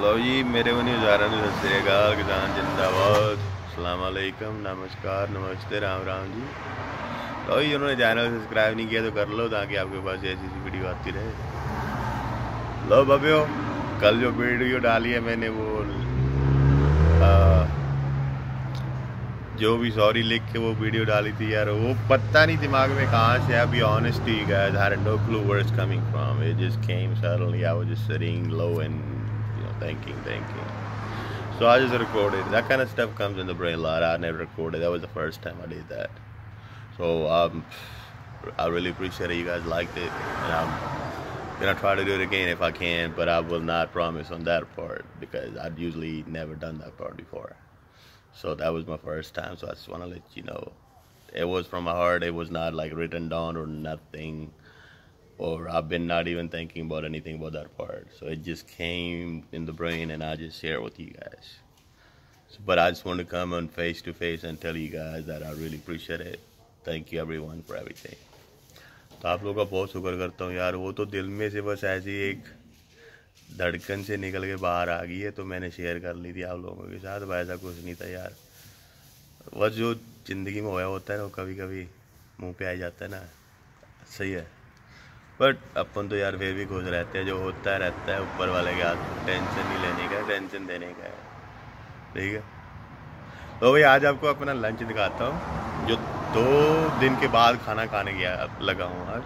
लो जी मेरे बनी हजारा सत श्रीकाल किसान जिंदाबाद। अलैक्म नमस्कार नमस्ते राम राम जी। लो जी उन्होंने चैनल सब्सक्राइब नहीं किया तो कर लो ताकि आपके पास ऐसी ऐसी वीडियो आती रहे। लो बबियो कल जो वीडियो डाली है मैंने वो आ, जो भी सॉरी लिख के वो वीडियो डाली थी यार वो पता नहीं दिमाग में कहाँ से अभी honesty no clue where it's coming from it just came suddenly I was just sitting low and you know thinking thinking. So I just recorded. That kind of stuff comes in the brain a lot. I never recorded. That was the first time I did that. So um I really appreciate it. You guys liked it. And I'm gonna try to do it again if I can but I will not promise on that part because I'd usually never done that part before. So that was my first time. So I just want to let you know. It was from my heart. It was not like written down or nothing. Or I've been not even thinking about anything about that part. So it just came in the brain and I just share it with you guys. So, but I just want to come on face to face and tell you guys that I really appreciate it. Thank you everyone for everything. तो आप लोगों का बहुत शुक्र करता हूँ यार वो तो दिल में से बस ऐसी एक धड़कन से निकल के बाहर आ गई है तो मैंने शेयर कर ली थी आप लोगों के साथ वैसा कुछ नहीं था यार बस जो ज़िंदगी में होया होता है ना वो कभी कभी मुँह पे आ जाता है ना सही है बट अपन तो यार फिर भी खुश रहते हैं, जो होता है रहता है, ऊपर वाले के हाथ टेंशन नहीं लेने का टेंशन देने का है। ठीक है? तो भाई आज आपको अपना लंच दिखाता हूँ, जो दो दिन के बाद खाना खाने गया, लगा हूँ आज।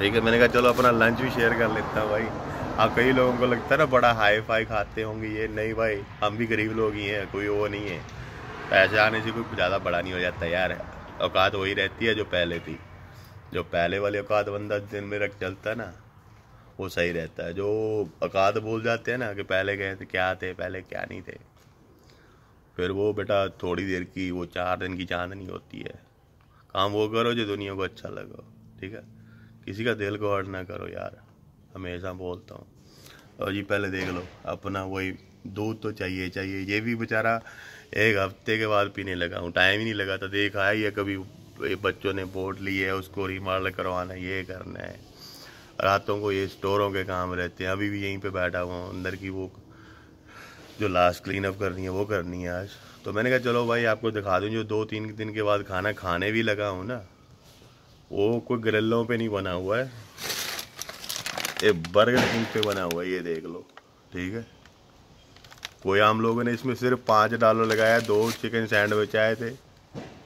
ठीक है? मैंने कहा, चलो अपना लंच भी शेयर कर लेता हूँ भाई। हाँ कई लोगों को लगता है ना, बड़ा हाई फाई खाते होंगे ये। नहीं भाई, हम भी गरीब लोग ही हैं, कोई वो नहीं है। पैसे आने से कोई ज़्यादा बड़ा नहीं हो जाता यार। औकात वही रहती है जो पहले थी। जो पहले वाली औकात बंदा दिन में रख चलता ना, वो सही रहता है। जो औकात बोल जाते हैं ना कि पहले गए थे, क्या थे, पहले क्या नहीं थे, फिर वो बेटा थोड़ी देर की, वो चार दिन की चांदनी होती है। काम वो करो जो दुनिया को अच्छा लगो, ठीक है? किसी का दिल को हर्ट ना करो यार, हमेशा बोलता हूँ। और जी पहले देख लो, अपना वही दूध तो चाहिए चाहिए। ये भी बेचारा एक हफ़्ते के बाद पीने लगा हूँ टाइम ही नहीं लगा था। देखा है ये कभी बच्चों ने बोर्ड ली है, उसको रिमाल करवाना ये करना है। रातों को ये स्टोरों के काम रहते हैं। अभी भी यहीं पे बैठा हुआ हूँ, अंदर की वो जो लास्ट क्लीन अप करनी है, वो करनी है आज। तो मैंने कहा, चलो भाई, आपको दिखा दूँ, जो दो तीन दिन के बाद खाना, खाने भी लगा हूँ ना, वो कोई ग्रिलों पे नहीं बना हुआ है। ये बर्गर किंग पे बना हुआ है, ये देख लो, ठीक है? कोई आम लोगों ने इसमें सिर्फ़ पाँच डॉलर लगाया, दो चिकन सैंडविच आए थे।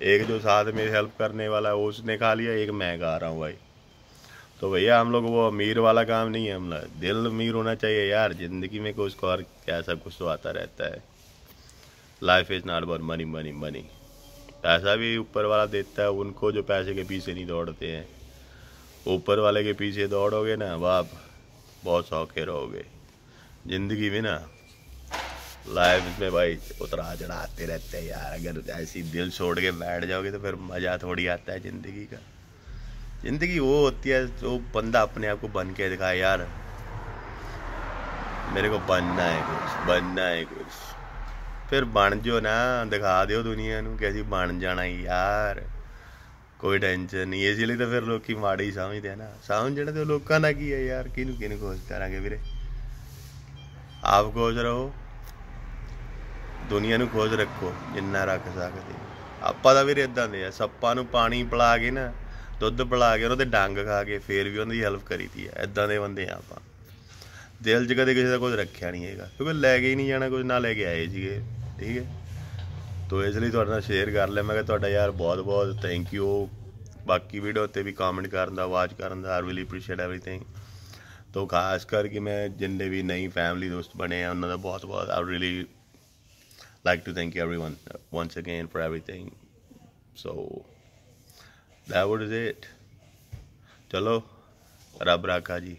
एक जो साथ में हेल्प करने वाला है, उसने खा लिया, एक मैं खा रहा हूँ भाई। तो भैया, हम लोग वो अमीर वाला काम नहीं है, हम लोग दिल अमीर होना चाहिए यार, ज़िंदगी में कुछ और क्या सब कुछ तो आता रहता है। Life is not about money money money पैसा भी ऊपर वाला देता है, उनको जो पैसे के पीछे नहीं दौड़ते हैं। ऊपर वाले के पीछे दौड़ोगे ना, बाप, बहुत सौखे रहोगे। ज़िंदगी में ना लाइफ में भाई उतरा चढ़ाते रहते हैं यार अगर ऐसी दिल छोड़ के बैठ जाओगे तो फिर मज़ा थोड़ी आता है ज़िंदगी का ज़िंदगी वो होती है जो बंदा अपने आप को बन के दिखाए यार मेरे को बनना है कुछ बनना है कुछ फिर बन जो ना दिखा दो दुनिया कैसी बन जाना यार ਕੋਈ ਟੈਨਸ਼ਨ ਨਹੀਂ ਇਸ ਲਈ ਤਾਂ ਫਿਰ ਲੋਕੀ ਮਾੜੀ ਸਮਝਦੇ ਆ ਨਾ ਸਮਝਣ ਤੇ ਲੋਕਾਂ ਦਾ ਕੀ ਹੈ ਯਾਰ ਕਿਹਨੂੰ ਕਿਹਨੂੰ ਖੋਜ ਕਰਾਂਗੇ ਵੀਰੇ ਆਪ ਖੋਜ ਰਹੋ ਦੁਨੀਆ ਨੂੰ ਖੋਜ ਰੱਖੋ ਜਿੰਨਾ ਰੱਖ ਸਕਦੇ ਆਪਾਂ ਤਾਂ ਵੀਰੇ ਇਦਾਂ ਦੇ ਆ ਸੱਪਾਂ ਨੂੰ ਪਾਣੀ ਪਿਲਾ ਕੇ ਨਾ ਦੁੱਧ ਪਿਲਾ ਕੇ ਉਹਦੇ ਡੰਗ ਖਾ ਕੇ ਫੇਰ ਵੀ ਉਹਨਾਂ ਦੀ ਹੈਲਪ ਕਰੀਦੀ ਆ ਇਦਾਂ ਦੇ ਬੰਦੇ ਆ ਆਪਾਂ ਦਿਲ 'ਚ ਕਦੇ ਕਿਸੇ ਦਾ ਕੁਝ ਰੱਖਿਆ ਨਹੀਂ ਹੈਗਾ ਕਿਉਂਕਿ ਲੈ ਕੇ ਹੀ ਨਹੀਂ ਜਾਣਾ ਕੁਝ ਨਾ ਲੈ ਕੇ ਆਏ ਸੀਗੇ ਠੀਕ ਹੈ ਤੋ ਇਸ ਲਈ ਤੁਹਾਡੇ ਨਾਲ ਸ਼ੇਅਰ ਕਰ ਲਿਆ ਮੈਂ ਕਿਹਾ ਤੁਹਾਡਾ ਯਾਰ ਬਹੁਤ ਬਹੁਤ ਥੈਂਕ ਯੂ ਬਾਕੀ ਵੀਡੀਓ ਤੇ ਵੀ ਕਮੈਂਟ ਕਰਨ ਦਾ ਆਵਾਜ਼ ਕਰਨ ਦਾ ਆਈ ਰੀਲੀ ਅਪਰੀਸ਼ੀਏਟ एवरीथिंग ਤੋ ਖਾਸ ਕਰਕੇ ਮੈਂ ਜਿੰਨੇ ਵੀ ਨਈ ਫੈਮਿਲੀ ਦੋਸਤ ਬਣੇ ਆ ਉਹਨਾਂ ਦਾ ਬਹੁਤ ਬਹੁਤ I really like to thank everyone uh, once again for everything. So that was it. Chalo, Rab Rakha ji.